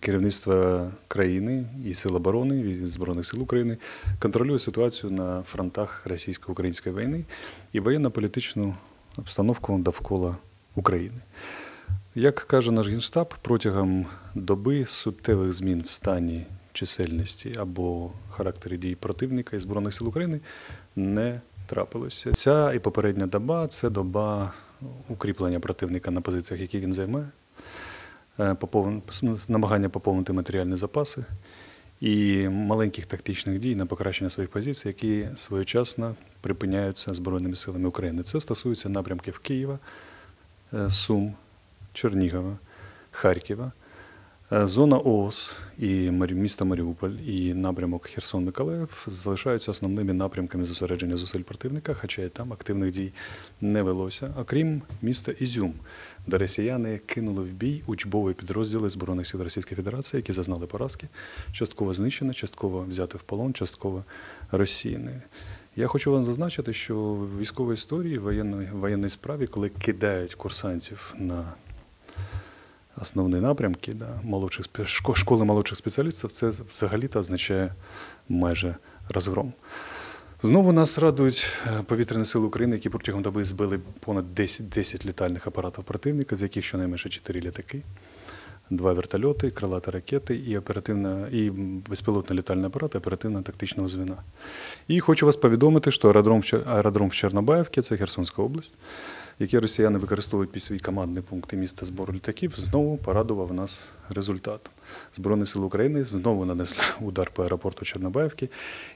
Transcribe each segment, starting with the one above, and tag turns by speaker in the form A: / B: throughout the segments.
A: керівництво країни і Сил оборони, і Збройних сил України контролює ситуацію на фронтах російсько-української війни і воєнно-політичну обстановку довкола України. Як каже наш Генштаб, протягом доби суттєвих змін в стані чисельності або характері дій противника і Збройних сил України не трапилося. Ця і попередня доба це доба укріплення противника на позиціях, які він займає, поповн- намагання поповнити матеріальні запаси і маленьких тактичних дій на покращення своїх позицій, які своєчасно припиняються Збройними силами України. Це стосується напрямків Києва, е, Сум, Чернігова, Харкова, Е, Зона ООС і місто Маріуполь і напрямок Херсон-Миколаїв залишаються основними напрямками зосередження зусиль противника, хоча і там активних дій не велося, окрім міста Ізюм, де росіяни кинули в бій учбові підрозділи Збройних сил Російської Федерації, які зазнали поразки, частково знищені, частково взяти в полон, частково розсіяні. Я хочу вам зазначити, що в військовій історії, воєнної, воєнній справі, коли кидають курсантів на основні напрямки да, молодших, школи молодших спеціалістів, це взагалі-то означає майже розгром. Знову нас радують е, повітряні сили України, які протягом доби збили понад 10, 10 літальних апаратів противника, з яких щонайменше 4 літаки, два вертольоти, крилаті ракети і оперативна і безпілотний літальний апарат оперативно-тактичного звіна. І хочу вас повідомити, що аеродром аеродром в Чернобаївці, це Херсонська область, який росіяни використовують під свій командний пункт і місце збору літаків, знову порадував нас результатом. Збройні сили України знову нанесли удар по аеропорту Чорнобаївки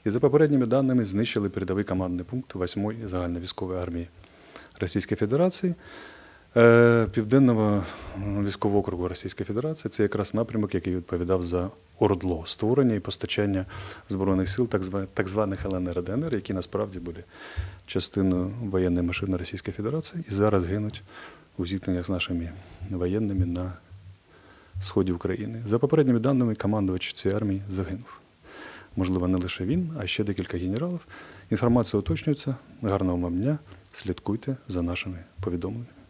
A: і за попередніми даними знищили передовий командний пункт 8-ї загальновійськової армії Російської Федерації. Е, Південного військового округу Російської Федерації це якраз напрямок, який відповідав за ОРДЛО, створення і постачання збройних сил так званих ЛНР ДНР, які насправді були частиною воєнної машини Російської Федерації і зараз гинуть у зіткненнях з нашими воєнними на сході України. За попередніми даними, командувач цієї армії загинув. Можливо, не лише він, а ще декілька генералів. Інформація уточнюється. Гарного вам дня. Слідкуйте за нашими повідомленнями.